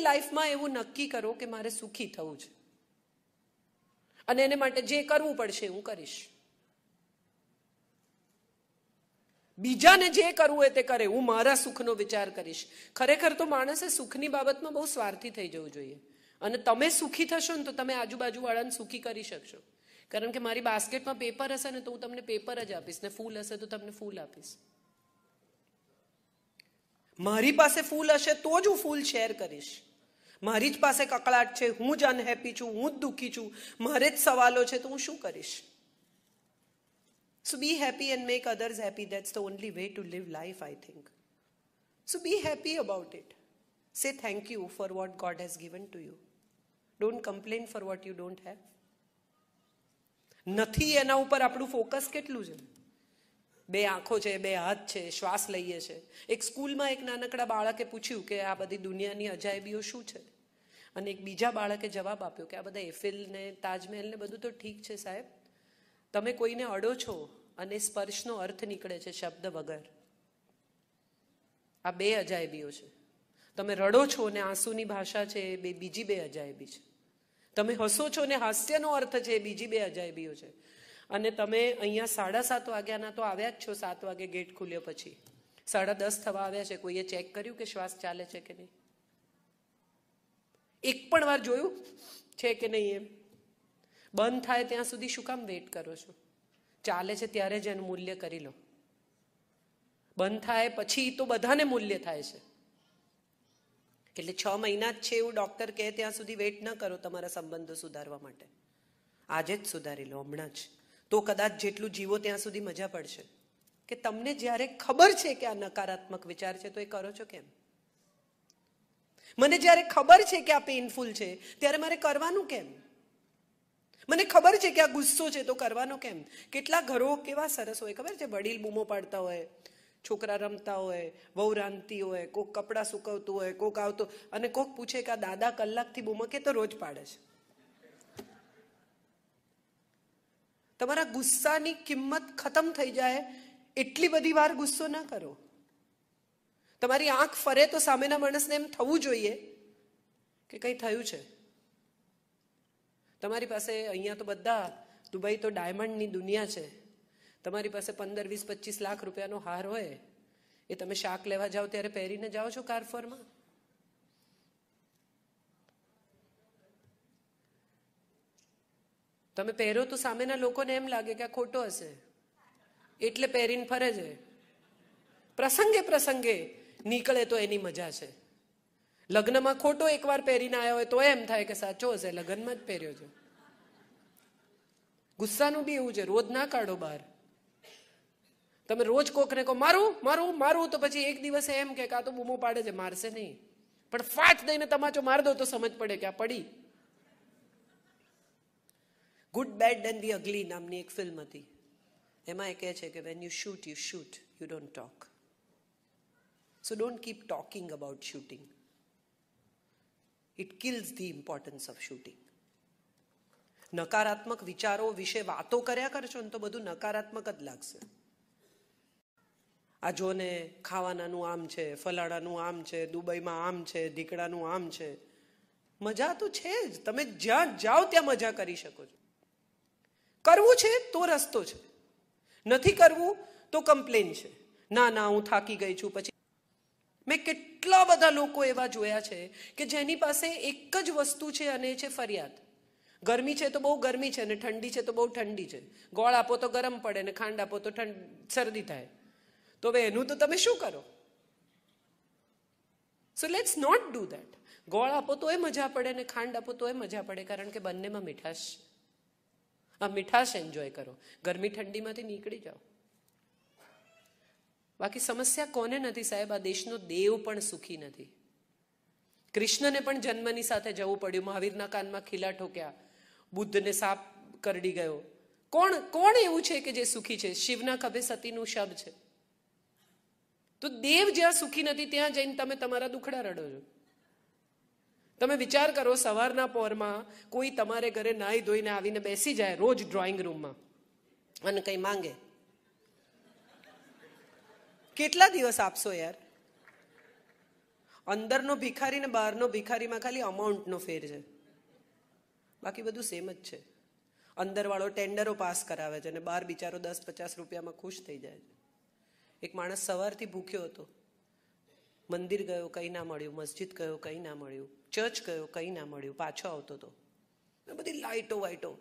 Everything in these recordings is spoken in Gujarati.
લાઈફમાં એવું નક્કી કરો કે મારે સુખી થવું છે. અને એને માટે જે કરવું પડશે હું કરીશ. બીજાને જે કરવું હોય તે કરે. હું મારા સુખનો વિચાર કરીશ. ખરેખર તો માણસે સુખની બાબતમાં બહુ સ્વાર્થી થઈ જવું જોઈએ. અને તમે સુખી થશો ને તો તમે આજુબાજુવાળાને સુખી કરી શકશો. કારણ કે મારી બાસ્કેટમાં પેપર હશે ને તો હું તમને પેપર જ આપીશ ને ફૂલ હશે તો તમને ફૂલ આપીશ. મારી પાસે ફૂલ હશે તો જ હું ફૂલ શેર કરીશ. મારી જ પાસે કકળાટ છે, હું જ અનહેપી છું, હું જ દુઃખી છું, મારે જ સવાલો છે, તો હું શું કરીશ? So be happy and make others happy that's the only way to live life I think so be happy about it say thank you for what God has given to you don't complain for what you don't have નથી એના ઉપર આપણું ફોકસ કેટલું છે? બે આંખો છે, બે હાથ છે, શ્વાસ લઈએ છે. એક સ્કૂલમાં એક નાનકડા બાળકે પૂછ્યું કે આ બધી દુનિયાની અજાયબીઓ શું છે? અને એક બીજા બાળકે જવાબ આપ્યો કે આ બધા એફિલ ને તાજમહેલ બધું તો ઠીક છે સાહેબ. તમે કોઈને અડો છો અને સ્પર્શનો અર્થ નીકળે છે શબ્દ વગર. આ બે અજાયબીઓ છે. તમે રડો છો ને આંસુની ભાષા છે એ બે, બીજી બે અજાયબી છે. તમે હસો છો ને હાસ્યનો અર્થ છે એ બીજી બે અજાયબીઓ છે. અને તમે અહીંયા સાડા સાત વાગ્યાના તો આવ્યા જ છો, સાત વાગે ગેટ ખુલ્યો પછી. સાડા દસ થવા આવ્યા છે. કોઈએ ચેક કર્યું કે શ્વાસ ચાલે છે કે નહીં? એક પણ વાર જોયું? છે કે નહીં એમ? બંધ થાય ત્યાં સુધી શું કામ વેઇટ કરો છો? ચાલે છે ત્યારે જ એનું મૂલ્ય કરી લો. બંધ થાય પછી તો બધાને મૂલ્ય થાય છે. એટલે છ મહિના જ છે એવું ડૉક્ટર કહે ત્યાં સુધી વેઇટ ન કરો તમારા સંબંધો સુધારવા માટે. આજે જ સુધારી લો, હમણાં જ. તો કદાચ જેટલું જીવો ત્યાં સુધી મજા પડશે. કે તમને જ્યારે ખબર છે કે આ નકારાત્મક વિચાર છે, તો એ કરો છો કેમ? મને જ્યારે ખબર છે કે આ પેઇનફુલ છે, ત્યારે મારે કરવાનું કેમ? મને ખબર છે કે આ ગુસ્સો છે, તો કરવાનો કેમ? કેટલા ઘરો કેવા સરસ હોય, ખબર છે? વડીલ બૂમો પાડતા હોય, છોકરા રમતા હોય, વહુ રાંધતી હોય, કોક કપડાં સુકવતું હોય, કોક આવતો અને કોક પૂછે કે આ દાદા કલાકથી બૂમો કે તો રોજ પાડે છે. તમારા ગુસ્સાની કિંમત ખતમ થઈ જાય, એટલી બધી વાર ગુસ્સો ના કરો. તમારી આંખ ફરે તો સામેના માણસને એમ થવું જોઈએ કે કંઈ થયું છે. તમારી પાસે અહીંયા તો બધા, દુબઈ તો ડાયમંડની દુનિયા છે. તમારી પાસે પંદર, વીસ પચીસ લાખ રૂપિયાનો હાર હોય, એ તમે શાક લેવા જાઓ ત્યારે પહેરીને જાઓ છો કારફોરમાં? તમે પહેરો તો સામેના લોકોને એમ લાગે કે આ ખોટો હશે. એટલે પહેરીને ફરે છે. પ્રસંગે પ્રસંગે નીકળે તો એની મજા છે. લગ્નમાં ખોટો એકવાર પહેરીને આવ્યો હોય તો એમ થાય કે સાચો હશે, લગ્નમાં જ પહેર્યો છે. ગુસ્સાનું બી એવું છે, રોજ ના કાઢો બહાર. તમે રોજ કોકને કહો, મારું મારું મારું તો પછી એક દિવસે એમ કે આ તો બૂમો પાડે છે, મારશે નહીં. પણ ફાટ દઈને તમાચો માર દો તો સમજ પડે કે આ પડી. Good bad and the ugly નામની એક ફિલ્મ હતી. એમાં એ કહે છે કે when you shoot you shoot you don't talk so don't keep talking about shooting. It kills the importance of shooting. નકારાત્મક વિચારો વિશે વાતો કર્યા કરશો ને તો બધું નકારાત્મક જ લાગશે. આ જોને ખાવાનાનું આમ છે ફલાડાનું આમ છે, દુબઈમાં આમ છે ઢીકડાનું આમ છે, મજા તો છે જ. તમે જ્યાં જાઓ ત્યાં મજા કરી શકો છો. કરવું છે તો રસ્તો છે. નથી કરવું તો કમ્પ્લેન છે. ના ના, હું થાકી ગઈ છું, પછી મેં કેટલા બધા લોકો એવા જોયા છે કે જેની પાસે એક જ વસ્તુ છે અને એ છે ફરિયાદ. ગરમી છે તો બહુ ગરમી છે ને ઠંડી છે તો બહુ ઠંડી છે. ગોળ આપો તો ગરમ પડે ને ખાંડ આપો તો ઠંડ, શરદી થાય. તો હવે એનું તો તમે શું કરો? So let's not do that ગોળ આપો તો એ મજા પડે ને ખાંડ આપો તો એ મજા પડે, કારણ કે બંનેમાં મીઠાશ. આ મીઠાશ એન્જોય કરો. ગરમી ઠંડીમાંથી નીકળી જાઓ. બાકી સમસ્યા કોને નથી સાહેબ? આ દેશનો દેવ પણ સુખી નથી. કૃષ્ણને પણ જન્મની સાથે જવું પડ્યું. મહાવીરના કાનમાં ખીલા ઠોક્યા. બુદ્ધને સાપ કરડી ગયો. કોણ કોણ એવું છે કે જે સુખી છે? શિવના ખભે સતીનું શબ છે. તો દેવ જ્યાં સુખી નથી, ત્યાં જઈને તમે તમારા દુખડા રડો છો. તમે વિચાર કરો, સવારના પોરમાં કોઈ તમારે ઘરે નાહી ધોઈને આવીને બેસી જાય રોજ ડ્રોઈંગ રૂમમાં અને કંઈ માંગે. કેટલા દિવસ આપશો યાર? અંદરનો ભિખારી ને બહારનો ભિખારીમાં ખાલી અમાઉન્ટનો ફેર છે. બાકી બધું સેમ જ છે. અંદરવાળો ટેન્ડરો પાસ કરાવે છે અને બહાર બિચારો દસ પચાસ રૂપિયામાં ખુશ થઈ જાય છે. એક માણસ સવારથી ભૂખ્યો હતો. મંદિર ગયો, કંઈ ના મળ્યું. મસ્જિદ ગયો, કંઈ ના મળ્યું. ચર્ચ ગયો, કંઈ ના મળ્યું. પાછો આવતો હતો. બધી લાઇટો વાઇટો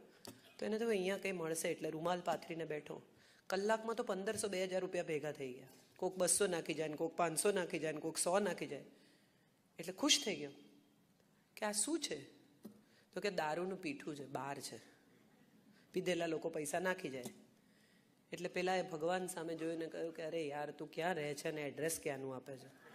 તો એને તો અહીંયા કંઈ મળશે એટલે રૂમાલ પાથરીને બેઠો. કલાકમાં તો પંદરસો બે હજાર રૂપિયા ભેગા થઈ ગયા. કોક બસો નાખી જાય ને કોક પાંચસો નાખી જાય ને કોક સો નાખી જાય. એટલે ખુશ થઈ ગયો. કે આ શું છે? તો કે દારૂનું પીઠું છે, બાર છે. પીધેલા લોકો પૈસા નાખી જાય. એટલે પેલા એ ભગવાન સામે જોઈને કહ્યું કે અરે યાર તું ક્યાં રહે છે અને એડ્રેસ ક્યાંનું આપે છે?